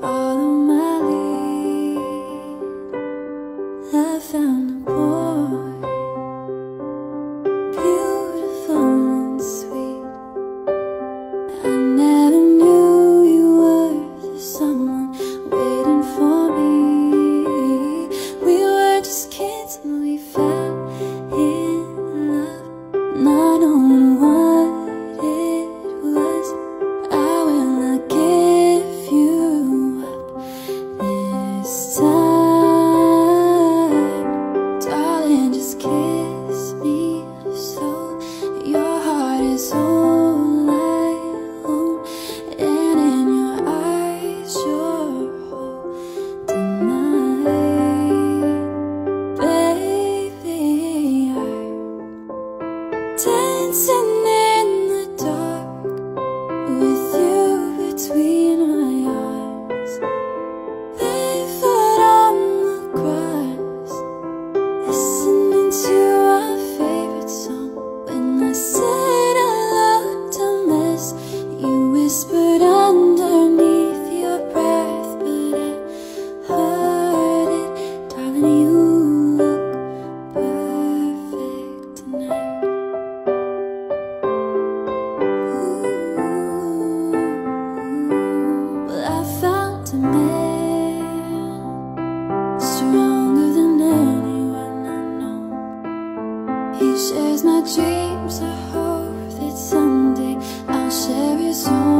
Follow my lead. I found a boy, beautiful and sweet. I never knew you were the someone waiting for me. We were just kids when we fell in love, not only. dreams I hope that someday I'll share your song.